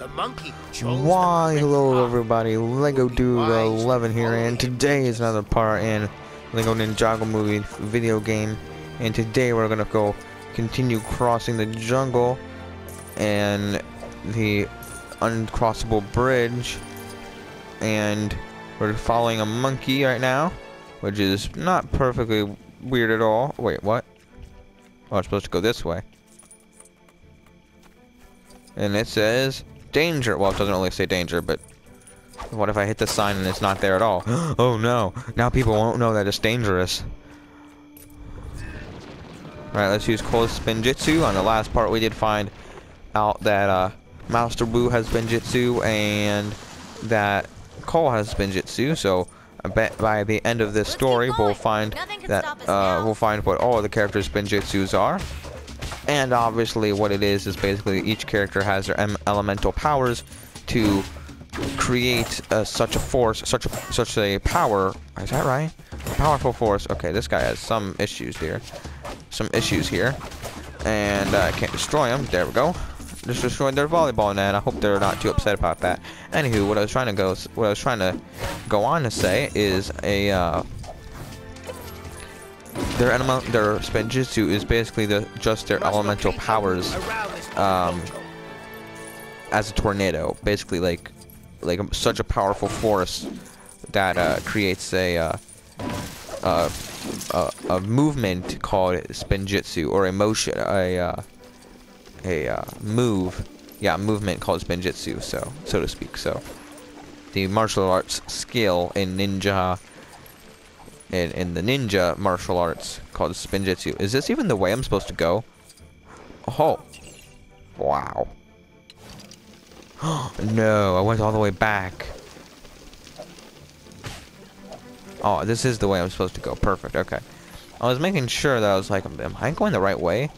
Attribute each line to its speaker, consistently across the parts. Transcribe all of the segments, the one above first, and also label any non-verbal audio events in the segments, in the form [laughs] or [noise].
Speaker 1: The monkey
Speaker 2: Why, hello everybody, Lego Dude 11 here, and today is another part in Lego Ninjago movie video game, and today we're gonna go continue crossing the jungle and the uncrossable bridge, and we're following a monkey right now, which is not perfectly weird at all. Wait, what? Oh, I'm supposed to go this way. And it says danger. Well, it doesn't really say danger, but what if I hit the sign and it's not there at all? [gasps] oh no, now people won't know that it's dangerous. Alright, let's use Cole's Spinjitzu. On the last part, we did find out that uh, Master Wu has Spinjitzu and that Cole has Spinjitzu. So I bet by the end of this story, we'll find that uh, we'll find what all the characters' Spinjitzus are. And obviously, what it is is basically each character has their em- elemental powers to create uh, such a force, such a such a power. Is that right? Powerful force. Okay, this guy has some issues here. Some issues here, and uh, I can't destroy him. There we go. Just destroyed their volleyball net. I hope they're not too upset about that. Anywho, what I was trying to go, what I was trying to go on to say is a. Uh, their element, their spinjitzu is basically the just their elemental powers um, as a tornado. Basically, like like such a powerful force that uh, creates a, uh, uh, a a movement called spinjitzu or a motion, a uh, a uh, move, yeah, movement called spinjitzu. So so to speak. So the martial arts skill in ninja. In, in the ninja martial arts called spinjitzu. Is this even the way I'm supposed to go? Oh. Wow. [gasps] no, I went all the way back. Oh, this is the way I'm supposed to go. Perfect, okay. I was making sure that I was like, am I going the right way?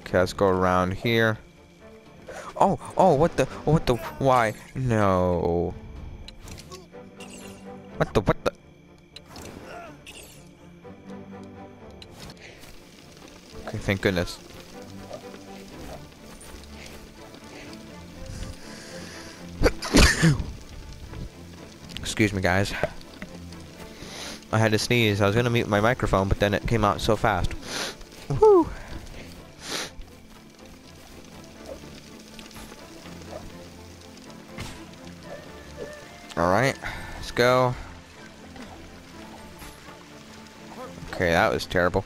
Speaker 2: Okay, let's go around here. Oh, oh, what the, what the, why? No. What the, what the? Okay, thank goodness. [coughs] Excuse me, guys. I had to sneeze. I was gonna mute my microphone, but then it came out so fast. Woo! Alright, let's go. Okay, that was terrible.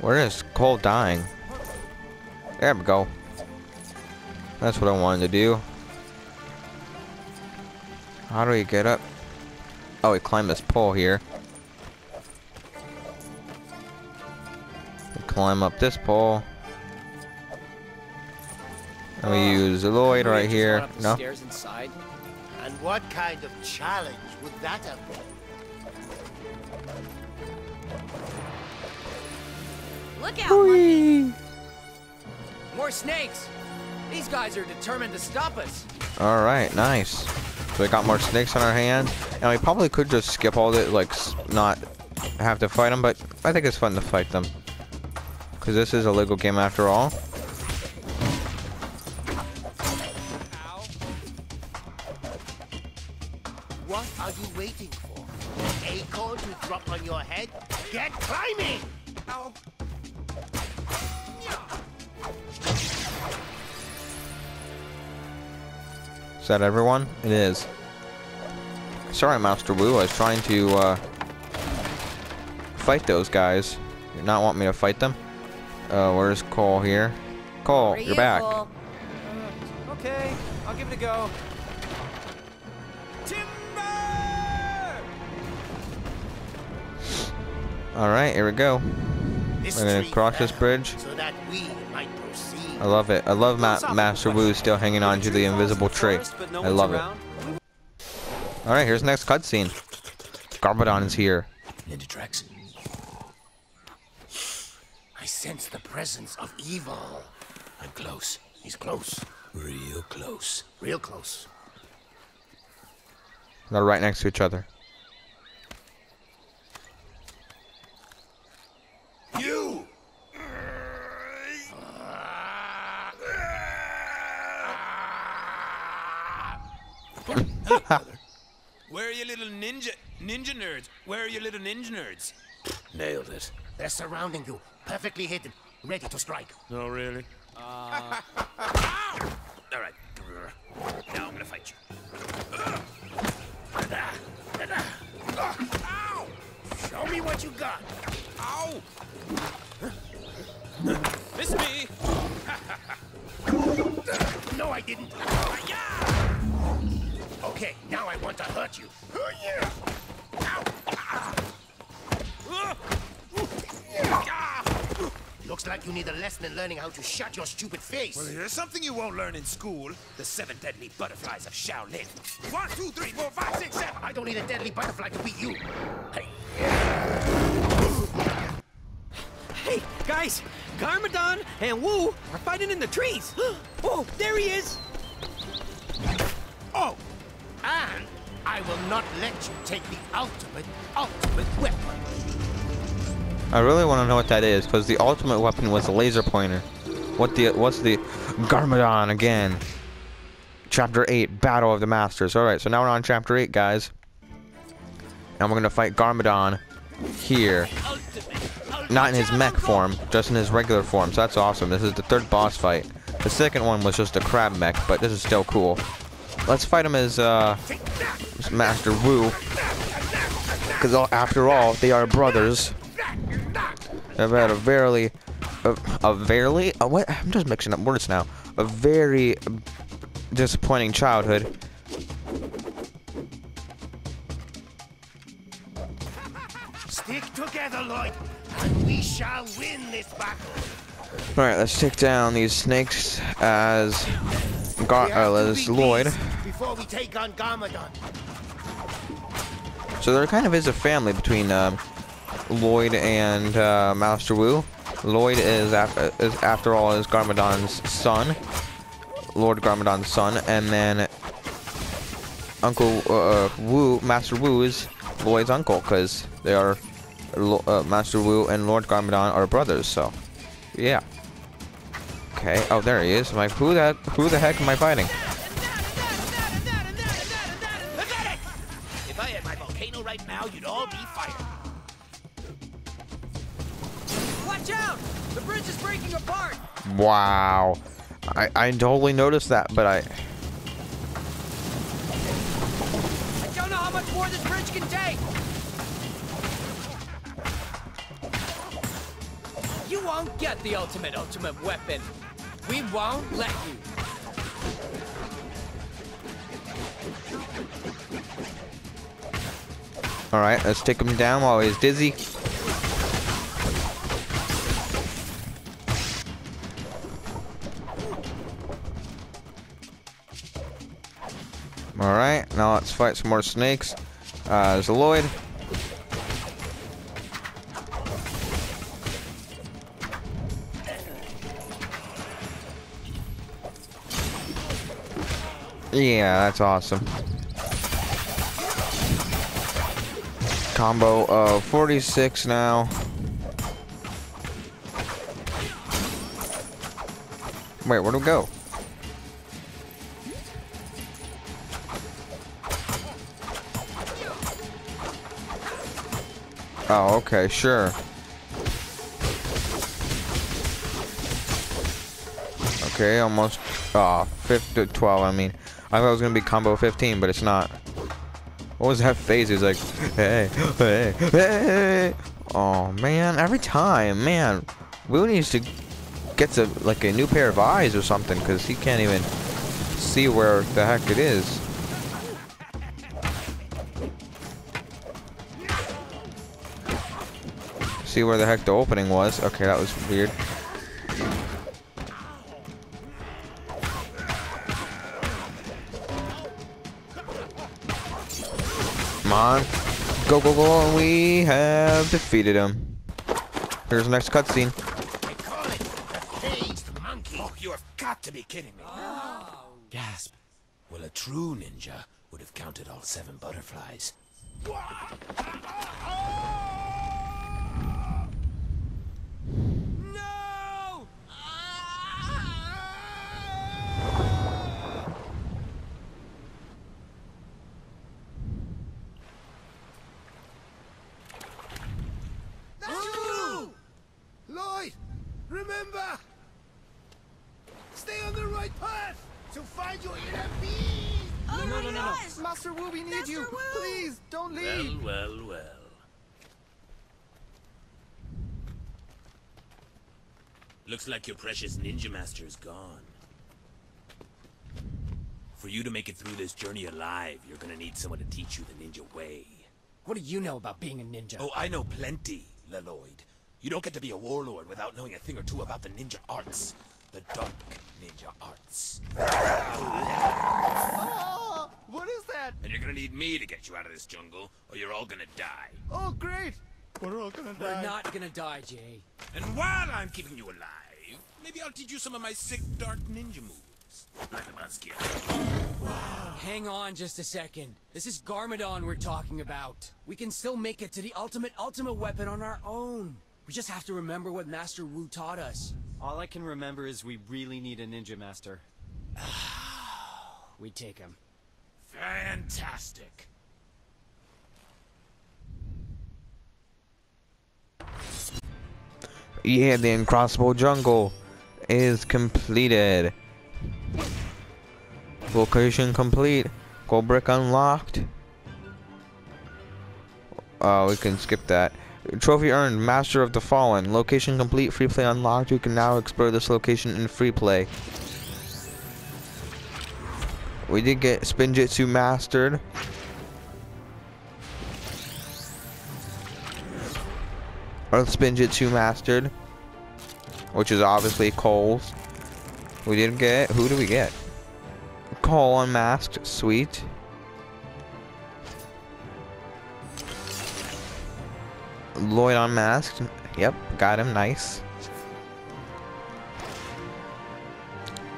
Speaker 2: Where is Cole dying? There we go. That's what I wanted to do. How do we get up? Oh, we climb this pole here. We climb up this pole. And we use Lloyd right here. No?
Speaker 3: Stairs inside.
Speaker 1: And what kind of challenge would that have been?
Speaker 4: Look out, monkey.
Speaker 3: More snakes. These guys are determined to stop us.
Speaker 2: Alright, nice. So we got more snakes on our hands. And we probably could just skip all the, like, not have to fight them, but I think it's fun to fight them. Because this is a Lego game after all.
Speaker 1: Get climbing!
Speaker 2: Is that everyone? It is. Sorry, Master Wu. I was trying to uh, fight those guys. You not want me to fight them? Uh, where's Cole here? Cole, you're back.
Speaker 4: Cole.
Speaker 3: Okay, I'll give it a go.
Speaker 2: All right, here we go.
Speaker 1: This
Speaker 2: We're gonna cross this bridge.
Speaker 1: So that we might proceed.
Speaker 2: I love it. I love Ma Master Wu still hanging on to the invisible tree. I love it. All right, here's the next cutscene. Garmadon is here.
Speaker 1: Ninja Trex. I sense the presence of evil. I'm close. He's close. Real close. Real close.
Speaker 2: They're right next to each other.
Speaker 5: You! Where are your little ninja ninja nerds? Where are your little ninja nerds?
Speaker 1: Nailed it. They're surrounding you, perfectly hidden, ready to strike.
Speaker 5: No, really?
Speaker 1: Uh, [laughs] all right. Now I'm gonna fight you. Ow! Show me what you got.
Speaker 5: Ow! Miss me! [laughs]
Speaker 1: No, I didn't. Okay, now I want to hurt you. Looks like you need a lesson in learning how to shut your stupid face.
Speaker 5: Well, here's something you won't learn in school. The seven deadly butterflies of Shaolin. One, two, three, four, five, six, seven.
Speaker 1: I don't need a deadly butterfly to beat you. Hey,
Speaker 6: Hey, guys! Garmadon and Wu are fighting in the trees! [gasps] Oh, there he is!
Speaker 1: oh, and I will not let you take the ultimate, ultimate weapon.
Speaker 2: I really want to know what that is, because the ultimate weapon was a laser pointer. What the what's the Garmadon again? Chapter 8, Battle of the Masters. Alright, so now we're on chapter 8, guys. And we're gonna fight Garmadon here. Not in his mech form, just in his regular form. So that's awesome. This is the third boss fight. The second one was just a crab mech, but this is still cool. Let's fight him as uh, as Master Wu. Because after all, they are brothers. I've had a very, a, a very, a what? I'm just mixing up words now. A very disappointing childhood.
Speaker 1: Stick together, Lloyd, and we shall win this battle.
Speaker 2: All right, let's take down these snakes as Gar, uh, as Lloyd.
Speaker 1: Before we take on Garmadon.
Speaker 2: So there kind of is a family between um, Lloyd and uh, Master Wu. Lloyd is, af- is after all is Garmadon's son, Lord Garmadon's son, and then Uncle uh, Wu, Master Wu is Lloyd's uncle, because they are uh, Master Wu and Lord Garmadon are brothers. So, yeah. Okay. Oh, there he is. I'm like, who that? Who the heck am I fighting?
Speaker 1: If I had my volcano right now, you'd all be fired.
Speaker 3: Watch out! The bridge is breaking apart!
Speaker 2: Wow. I, I totally noticed that, but I
Speaker 3: I ultimate ultimate weapon. We won't let you.
Speaker 2: All right, let's take him down while he's dizzy. All right, now let's fight some more snakes. Uh, there's a Lloyd. Yeah, that's awesome. Combo of 46 now. Wait, where do we go? Oh, okay, sure. Okay, almost, ah, 50, 12, I mean. I thought it was gonna be combo 15, but it's not. What was that face? He's like, hey, hey, hey. Oh man, every time, man. Wu needs to get to like a new pair of eyes or something, cause he can't even see where the heck it is. See where the heck the opening was. Okay, that was weird. On. Go, go, go. And we have defeated him. Here's the next cutscene.
Speaker 1: They call it the phased monkey.
Speaker 5: Oh, you have got to be kidding me. Gasp. Well, a true ninja would have counted all seven butterflies.
Speaker 6: No!
Speaker 1: That's you! Lloyd, remember! Stay on the right path to find your inner beast!
Speaker 4: Oh
Speaker 6: no,
Speaker 4: my
Speaker 6: no, no, no.
Speaker 4: gosh!
Speaker 6: Master Wu, we need
Speaker 4: Master
Speaker 6: you.
Speaker 4: Wu!
Speaker 6: Please, don't leave.
Speaker 5: Well, well, well. Looks like your precious ninja master is gone. For you to make it through this journey alive, you're gonna need someone to teach you the ninja way.
Speaker 3: What do you know about being a ninja?
Speaker 5: Oh, I know plenty, Leloid. You don't get to be a warlord without knowing a thing or two about the ninja arts. The dark ninja arts.
Speaker 6: Oh, what is that?
Speaker 5: And you're gonna need me to get you out of this jungle, or you're all gonna die.
Speaker 6: Oh, great. We're all gonna
Speaker 3: We're not gonna die, Jay.
Speaker 5: And while I'm keeping you alive, maybe I'll teach you some of my sick dark ninja moves. Like a musket.
Speaker 3: Hang on just a second. This is Garmadon we're talking about. We can still make it to the ultimate ultimate weapon on our own. We just have to remember what Master Wu taught us.
Speaker 7: All I can remember is we really need a ninja master. [sighs]
Speaker 3: We take him.
Speaker 5: Fantastic.
Speaker 2: Yeah, the Uncrossable Jungle is completed. Location complete. Gold brick unlocked. Oh, we can skip that. Trophy earned, Master of the Fallen. Location complete, free play unlocked. You can now explore this location in free play. We did get Spinjitzu mastered. Earth Spinjitzu mastered. Which is obviously Cole's. We didn't get, who do we get? Cole unmasked, sweet. Lloyd unmasked, yep, got him, nice.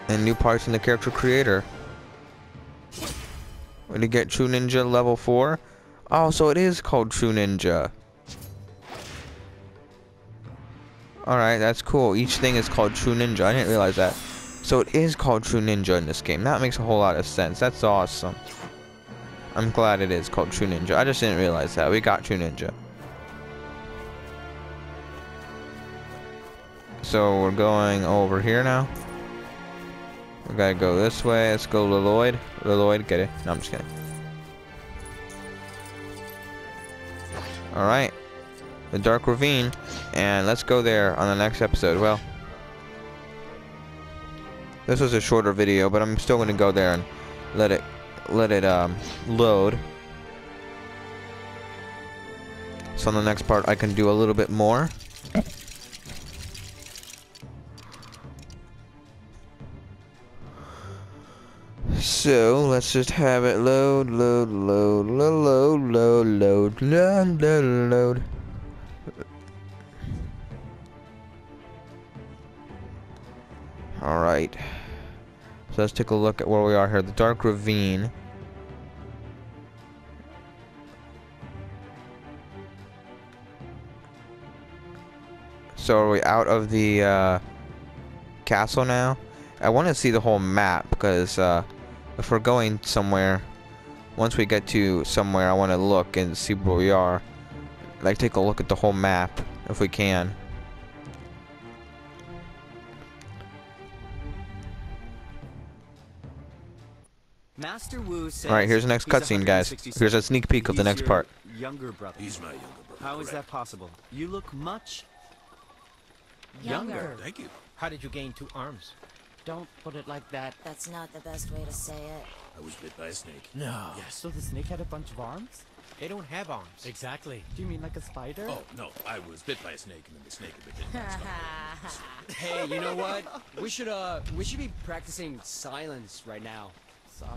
Speaker 2: And new parts in the character creator. We did get True Ninja level 4. Oh, so it is called True Ninja. Alright, that's cool. Each thing is called True Ninja. I didn't realize that. So it is called True Ninja in this game. That makes a whole lot of sense. That's awesome. I'm glad it is called True Ninja. I just didn't realize that. We got True Ninja. So we're going over here now. We gotta go this way. Let's go Lloyd. Lloyd, get it. No, I'm just kidding. Alright. The Dark Ravine. And let's go there on the next episode. Well, this was a shorter video, but I'm still gonna go there and let it let it um load. So on the next part I can do a little bit more. So let's just have it load, load, load, load, load, load, load, load, load, load. All right. So let's take a look at where we are here. The Dark Ravine. So are we out of the uh, castle now? I want to see the whole map because uh, if we're going somewhere, once we get to somewhere, I want to look and see where we are. Like take a look at the whole map if we can. Alright, here's the next cutscene, guys. Here's a sneak peek of the next part.
Speaker 7: Younger brother.
Speaker 5: He's my younger brother.
Speaker 7: How is that possible? You look much
Speaker 4: Younger.
Speaker 5: Thank you.
Speaker 1: How did you gain two arms?
Speaker 8: Don't put it like that.
Speaker 4: That's not the best way to say it.
Speaker 5: I was bit by a snake.
Speaker 1: No.
Speaker 5: Yes.
Speaker 8: So the snake had a bunch of arms?
Speaker 1: They don't have arms.
Speaker 8: Exactly. Do you mean like a spider?
Speaker 5: Oh, no. I was bit by a snake, and then the snake bit me. [laughs]
Speaker 3: Hey, you know what? We should uh we should be practicing silence right now.
Speaker 8: Sorry.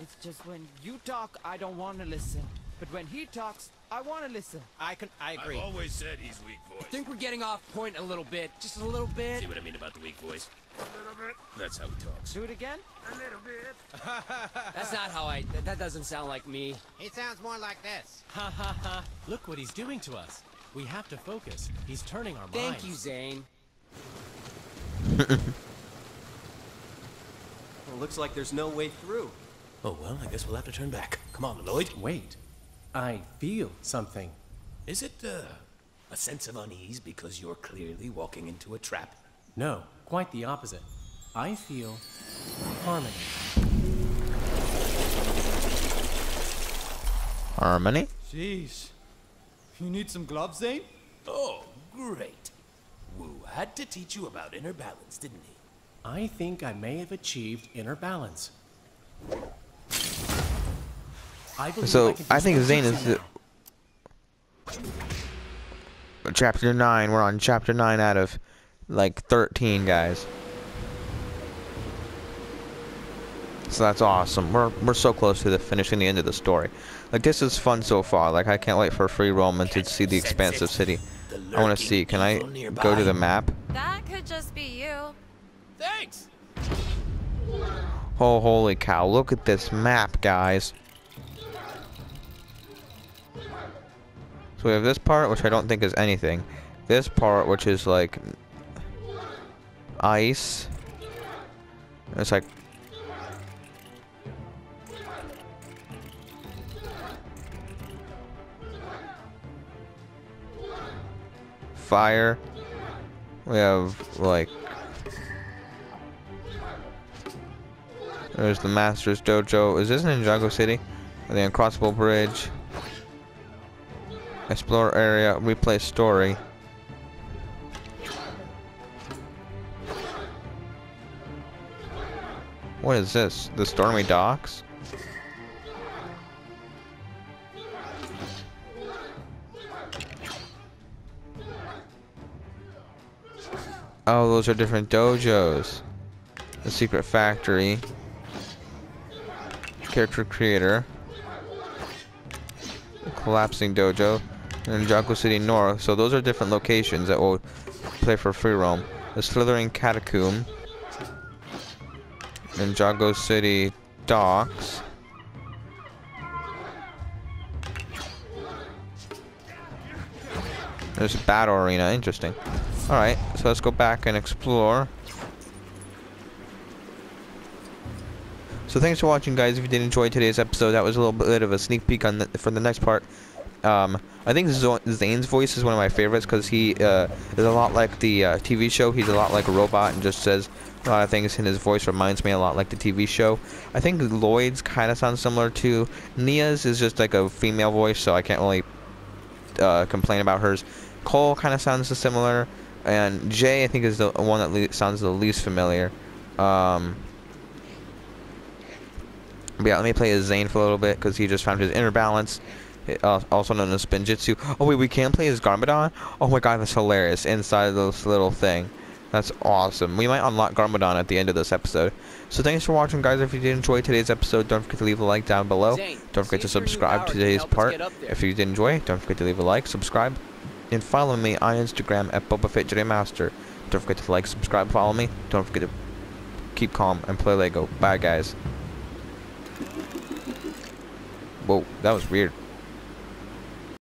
Speaker 8: It's just when you talk, I don't want to listen. But when he talks, I want to listen.
Speaker 1: I can. I agree.
Speaker 5: I've always said he's weak
Speaker 3: I
Speaker 5: voice.
Speaker 3: think we're getting off point a little bit. Just a little bit.
Speaker 5: See what I mean about the weak voice? A little bit. That's how he talks.
Speaker 8: Do it again? A little bit. [laughs]
Speaker 3: That's not how I. That, that doesn't sound like me.
Speaker 1: He sounds more like this.
Speaker 9: Ha ha ha. Look what he's doing to us. We have to focus. He's turning our
Speaker 3: Thank
Speaker 9: minds.
Speaker 3: Thank you, Zane. [laughs]
Speaker 7: Well, looks like there's no way through.
Speaker 5: Oh, well, I guess we'll have to turn back. Come on, Lloyd.
Speaker 9: Wait. I feel something.
Speaker 5: Is it, uh, a sense of unease because you're clearly walking into a trap?
Speaker 9: No, quite the opposite. I feel harmony.
Speaker 2: Harmony?
Speaker 8: Jeez. You need some gloves, Zane?
Speaker 5: Oh, great. Wu had to teach you about inner balance, didn't he?
Speaker 9: I think I may have achieved inner balance. I
Speaker 2: So,
Speaker 9: can do
Speaker 2: I think
Speaker 9: some
Speaker 2: Zane is the- Chapter 9. We're on chapter 9 out of like 13, guys. So that's awesome. We're we're so close to the finishing the end of the story. Like this is fun so far. Like I can't wait for a free roam and to see the expansive city. I want to see. Can I go to the map?
Speaker 4: That could just be you.
Speaker 5: Thanks!
Speaker 2: Oh, holy cow. Look at this map, guys. So we have this part, which I don't think is anything. This part, which is like ice. It's like fire. We have like There's the Master's Dojo. Is this in Ninjago City? The Uncrossable Bridge. Explore area. Replay story. What is this? The Stormy Docks? Oh, those are different dojos. The Secret Factory. Character Creator. Collapsing Dojo. Ninjago City North. So those are different locations that will play for free roam. The Slithering Catacomb. Ninjago City Docks. There's a battle arena. Interesting. Alright, so let's go back and explore. So thanks for watching, guys. If you did enjoy today's episode, that was a little bit of a sneak peek on the, for the next part. Um, I think Zane's voice is one of my favorites because he uh, is a lot like the uh, TV show. He's a lot like a robot and just says a lot of things, and his voice reminds me a lot like the TV show. I think Lloyd's kind of sounds similar to Nya's is just like a female voice, so I can't really uh, complain about hers. Cole kind of sounds similar, and Jay I think is the one that sounds the least familiar. Um, but yeah, let me play as Zane for a little bit because he just found his inner balance, uh, also known as Spinjitzu. Oh wait, we can play as Garmadon? Oh my god, that's hilarious! Inside of this little thing. That's awesome. We might unlock Garmadon at the end of this episode. So thanks for watching, guys. If you did enjoy today's episode, don't forget to leave a like down below.
Speaker 3: Zane,
Speaker 2: Don't forget to
Speaker 3: see if your new
Speaker 2: subscribe to today's part.
Speaker 3: get up there.
Speaker 2: If you did enjoy, don't forget to leave a like, subscribe, and follow me on Instagram at BobaFettJediMaster. Don't forget to like, subscribe, follow me. Don't forget to keep calm and play Lego. Bye, guys. Whoa, that was weird.